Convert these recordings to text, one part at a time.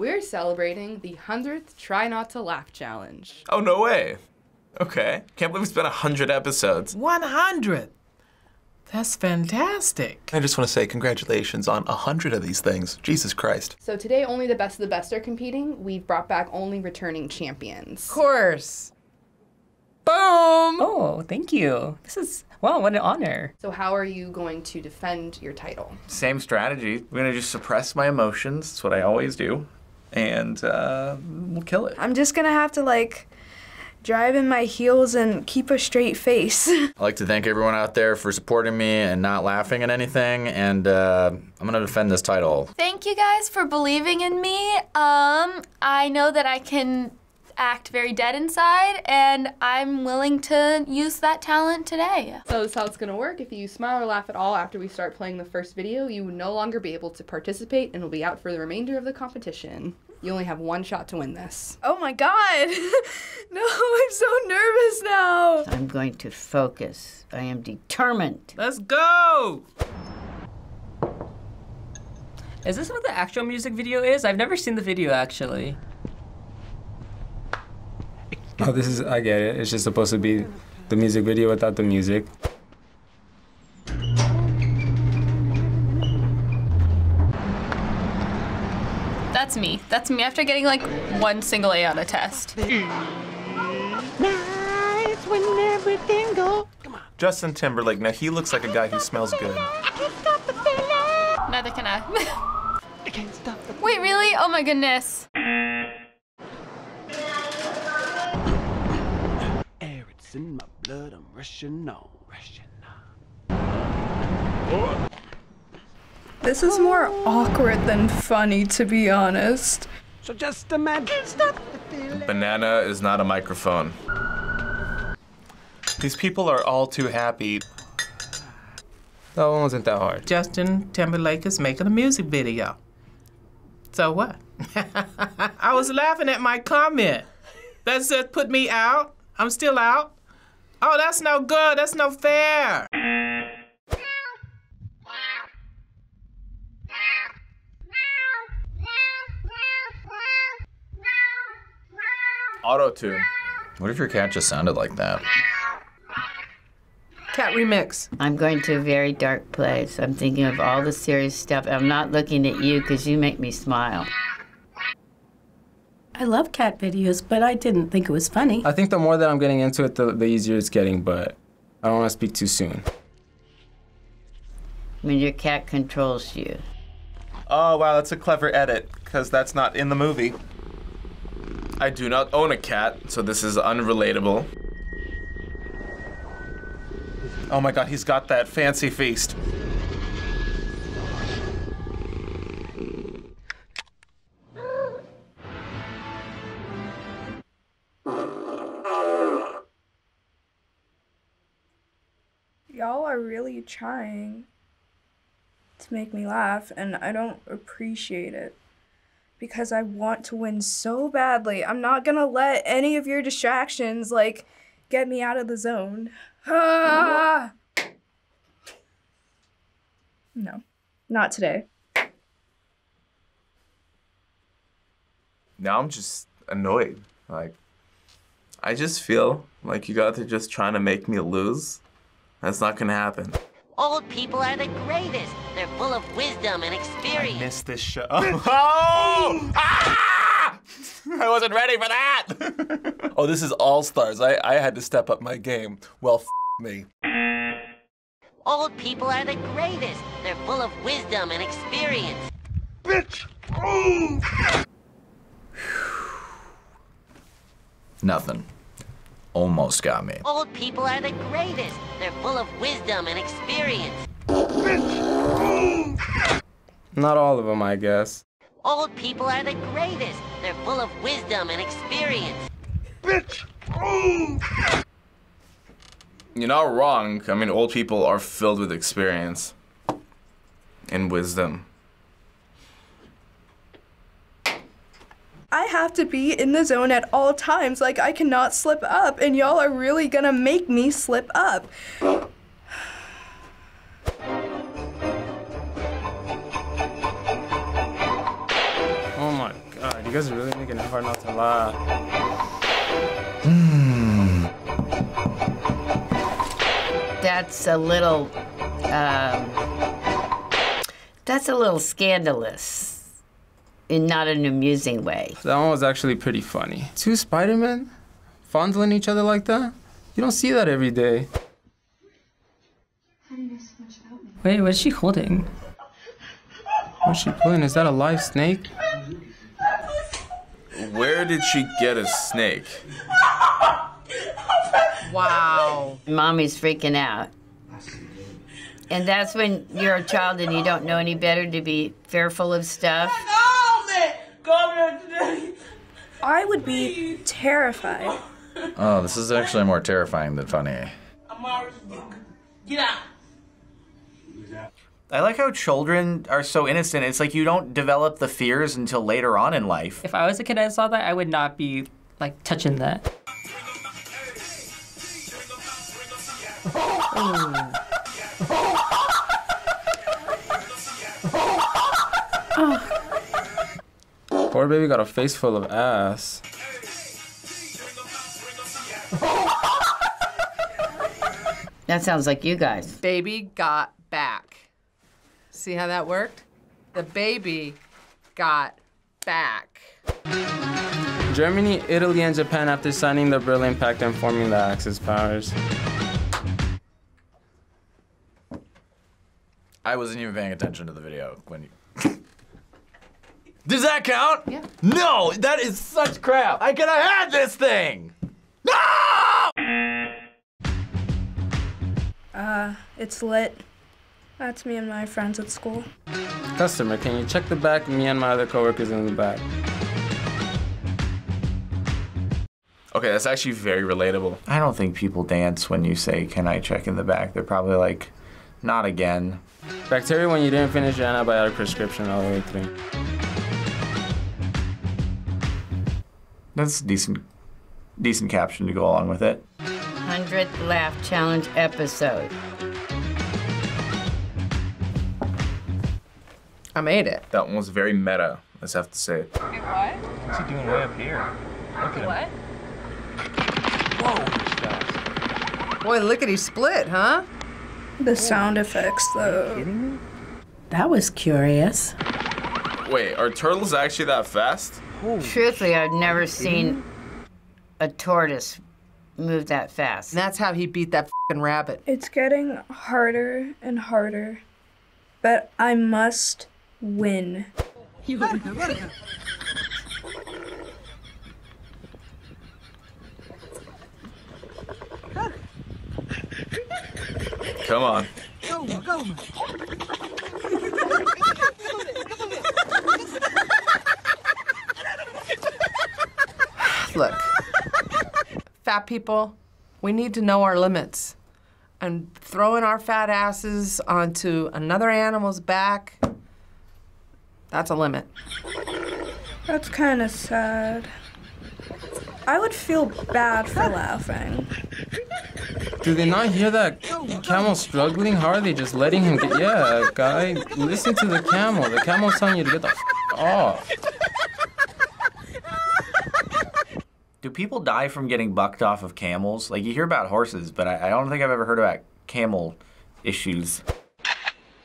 We're celebrating the 100th Try Not to Laugh Challenge. Oh, no way. Okay. Can't believe it's been 100 episodes. 100! That's fantastic. I just want to say congratulations on a hundred of these things. Jesus Christ. So today, only the best of the best are competing. We've brought back only returning champions. Of course. Boom! Oh, thank you. This is, wow, what an honor. So how are you going to defend your title? Same strategy. I'm gonna just suppress my emotions. That's what I always do. And uh, we'll kill it. I'm just gonna have to like drive in my heels and keep a straight face. I'd like to thank everyone out there for supporting me and not laughing at anything, and uh, I'm gonna defend this title. Thank you guys for believing in me. Um, I know that I can act very dead inside, and I'm willing to use that talent today. So this is how it's gonna work. If you smile or laugh at all after we start playing the first video, you will no longer be able to participate and will be out for the remainder of the competition. You only have one shot to win this. oh my god! no, I'm so nervous now! I'm going to focus. I am determined. Let's go! Is this what the actual music video is? I've never seen the video actually. Oh, this is, I get it. It's just supposed to be the music video without the music. That's me. That's me after getting like one single A on a test. Justin Timberlake. Now he looks like a guy who smells good. Neither can I. Wait, really? Oh my goodness. Air, it's in my blood, I'm rushing on, rushing on. This is more awkward than funny, to be honest. So just imagine. Banana is not a microphone. These people are all too happy. That one wasn't that hard. Justin Timberlake is making a music video. So what? I was laughing at my comment. That said put me out. I'm still out. Oh, that's no good. That's no fair. Auto tune. What if your cat just sounded like that? Cat remix. I'm going to a very dark place. I'm thinking of all the serious stuff. I'm not looking at you because you make me smile. I love cat videos, but I didn't think it was funny. I think the more that I'm getting into it, the, the easier it's getting, but I don't want to speak too soon. I mean, your cat controls you. Oh, wow, that's a clever edit, because that's not in the movie. I do not own a cat, so this is unrelatable. Oh my god, he's got that fancy feast. Y'all are really trying to make me laugh, and I don't appreciate it. Because I want to win so badly. I'm not gonna let any of your distractions, like, get me out of the zone. Ah! No, not today. Now I'm just annoyed. Like, I just feel like you guys are just trying to make me lose. That's not gonna happen. Old people are the greatest. They're full of wisdom and I experience. missed this show. Oh! Ah! I wasn't ready for that. oh, this is All Stars. I, I had to step up my game. Well, f me. Old people are the greatest. They're full of wisdom and experience. Bitch! Nothing. Almost got me. Old people are the greatest. They're full of wisdom and experience. Not all of them, I guess. Old people are the greatest. They're full of wisdom and experience. Bitch! You're not wrong. I mean, old people are filled with experience and wisdom. I have to be in the zone at all times. Like, I cannot slip up, and y'all are really gonna make me slip up. Oh my god, You guys are really making it hard not to laugh. That's a little, um, that's a little scandalous in not an amusing way. That one was actually pretty funny. Two Spider-Men fondling each other like that? You don't see that every day. Wait, what's she holding? What's she pulling? Is that a live snake? Where did she get a snake? Wow. Mommy's freaking out. And that's when you're a child and you don't know any better to be fearful of stuff. I would be terrified. Oh, this is actually more terrifying than funny. Get out. I like how children are so innocent. It's like you don't develop the fears until later on in life. If I was a kid and saw that, I would not be like touching that. Oh. Poor baby got a face full of ass. That sounds like you guys. Baby got back. See how that worked? The baby got back. Germany, Italy, and Japan after signing the Berlin Pact and forming the Axis powers. I wasn't even paying attention to the video when you. Does that count? Yeah. No, that is such crap. I could have had this thing. No! Uh, it's lit. That's me and my friends at school. Customer, can you check the back? Me and my other coworkers in the back. Okay, that's actually very relatable. I don't think people dance when you say, Can I check in the back? They're probably like, Not again. Bacteria when you didn't finish your antibiotic prescription all the way through. That's a decent, decent caption to go along with it. 100th Laugh Challenge episode. I made it. That one was very meta, let's have to say. Wait, What? What's he doing way up here? Look at him. What? Boy, lickety split, huh? The sound effects, though. That was curious. Wait, are turtles actually that fast? Truthfully, I've never seen a tortoise move that fast. And that's how he beat that fing rabbit. It's getting harder and harder, but I must win. Come on. Look, fat people, we need to know our limits. And throwing our fat asses onto another animal's back, that's a limit. That's kind of sad. I would feel bad for laughing. Do they not hear that camel struggling? How are they just letting him get? Yeah, guy, listen to the camel. The camel's telling you to get the f- off. Do people die from getting bucked off of camels? Like you hear about horses, but I, I don't think I've ever heard about camel issues.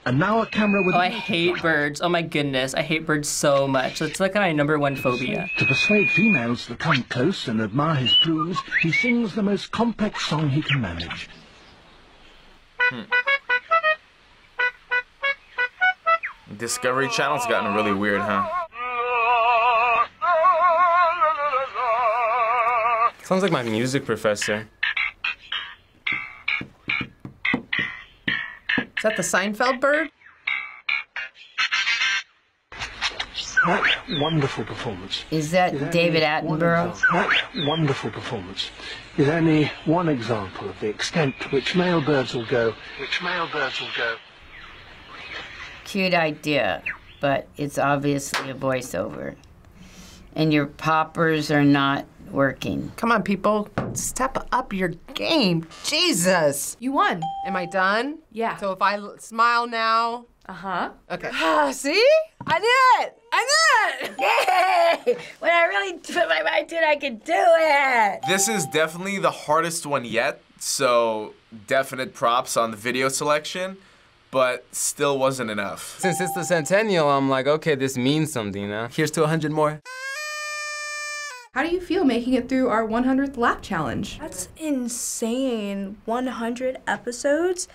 And now a camera with Oh, I hate birds. Oh my goodness, I hate birds so much. It's like my number one phobia. To persuade females to come close and admire his plumes, he sings the most complex song he can manage. Hmm. Discovery Channel's gotten really weird, huh? Sounds like my music professor. Is that the Seinfeld bird? That wonderful performance. Is that David Attenborough? example- That wonderful performance is only one example of the extent to which male birds will go. Which male birds will go. Cute idea, but it's obviously a voiceover. And your poppers are not working. Come on, people. Step up your game. Jesus. You won. Am I done? Yeah. So if I l- smile now, Uh huh. Okay. Ah, see? I did it! I did it! Yay! When I really put my mind to it, I could do it! This is definitely the hardest one yet, so definite props on the video selection, but still wasn't enough. Since it's the centennial, I'm like, okay, this means something now. Here's to 100 more. How do you feel making it through our 100th laugh challenge? That's insane. 100 episodes?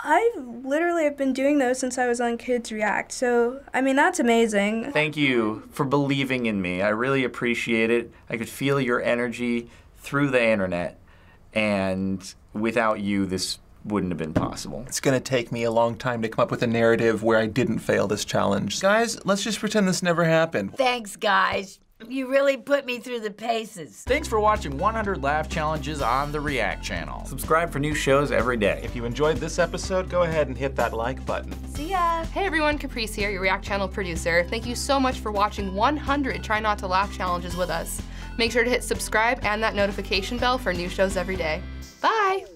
I literally have been doing those since I was on Kids React. So, I mean, that's amazing. Thank you for believing in me. I really appreciate it. I could feel your energy through the internet, and without you, this wouldn't have been possible. It's gonna take me a long time to come up with a narrative where I didn't fail this challenge. Guys, let's just pretend this never happened. Thanks, guys. You really put me through the paces. Thanks for watching 100 Laugh Challenges on the React channel. Subscribe for new shows every day. If you enjoyed this episode, go ahead and hit that like button. See ya! Hey everyone, Caprice here, your React channel producer. Thank you so much for watching 100 Try Not to Laugh challenges with us. Make sure to hit subscribe and that notification bell for new shows every day. Bye!